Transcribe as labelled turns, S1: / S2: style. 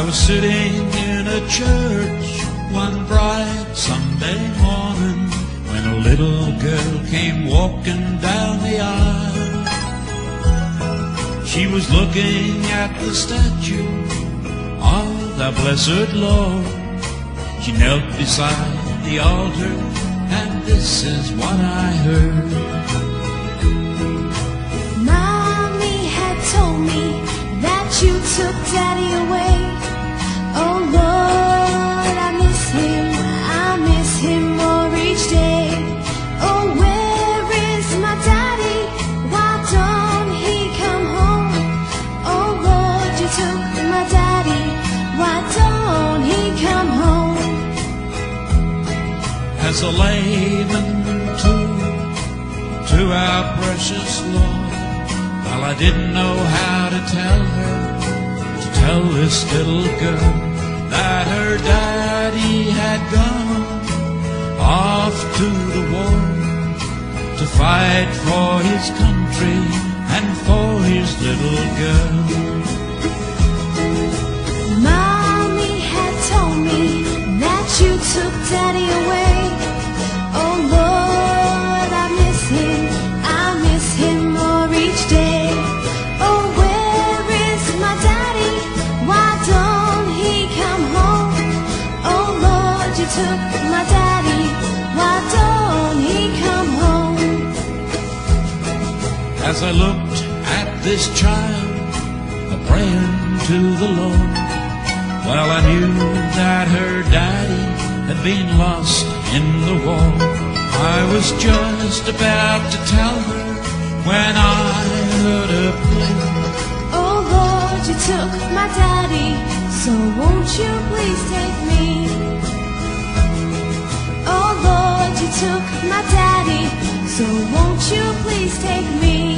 S1: was sitting in a church one bright Sunday morning when a little girl came walking down the aisle. She was looking at the statue of the blessed Lord. She knelt beside the altar, and this is what I heard.
S2: Mommy had told me that you took Daddy away.
S1: As a to our precious Lord. Well, I didn't know how to tell her, to tell this little girl that her daddy had gone off to the war to fight for his country and for his little girl.
S2: You took my daddy. Why don't he come home?
S1: As I looked at this child, a praying to the Lord, well, I knew that her daddy had been lost in the war. I was just about to tell her when I heard a plea.
S2: Oh Lord, you took my daddy, so won't you please my daddy, so won't you please take me?